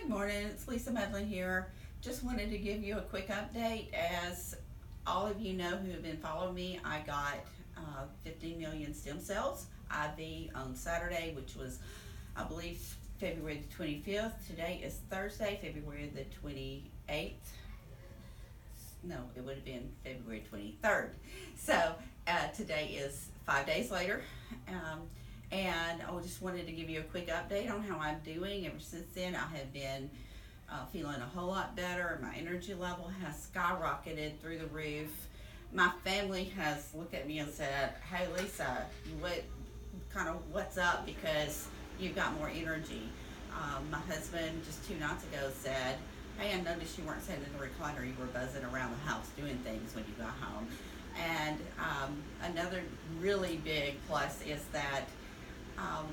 Good morning, it's Lisa Medlin here. Just wanted to give you a quick update. As all of you know who have been following me, I got uh, 15 million stem cells IV on Saturday, which was, I believe, February the 25th. Today is Thursday, February the 28th. No, it would have been February 23rd. So uh, today is five days later. Um, and I just wanted to give you a quick update on how I'm doing. Ever since then, I have been uh, feeling a whole lot better. My energy level has skyrocketed through the roof. My family has looked at me and said, "Hey, Lisa, what kind of what's up? Because you've got more energy." Um, my husband just two nights ago said, "Hey, I noticed you weren't sitting in the recliner. You were buzzing around the house doing things when you got home." And um, another really big plus is that um,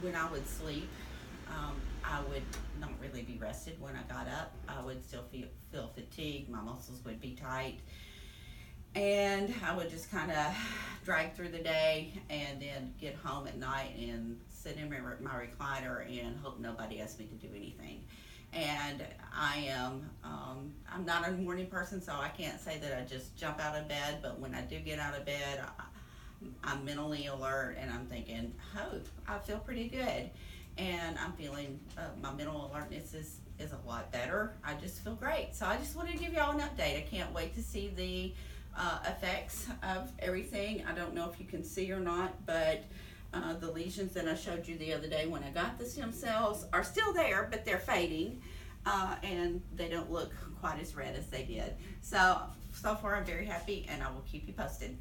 when I would sleep, um, I would not really be rested when I got up. I would still feel, feel fatigued, my muscles would be tight. And I would just kind of drag through the day and then get home at night and sit in my, my recliner and hope nobody asked me to do anything. And I am, um, I'm not a morning person, so I can't say that I just jump out of bed, but when I do get out of bed, I, I'm mentally alert and I'm thinking, oh, I feel pretty good. And I'm feeling uh, my mental alertness is, is a lot better. I just feel great. So I just wanted to give y'all an update. I can't wait to see the uh, effects of everything. I don't know if you can see or not, but uh, the lesions that I showed you the other day when I got the stem cells are still there, but they're fading. Uh, and they don't look quite as red as they did. So, so far I'm very happy and I will keep you posted.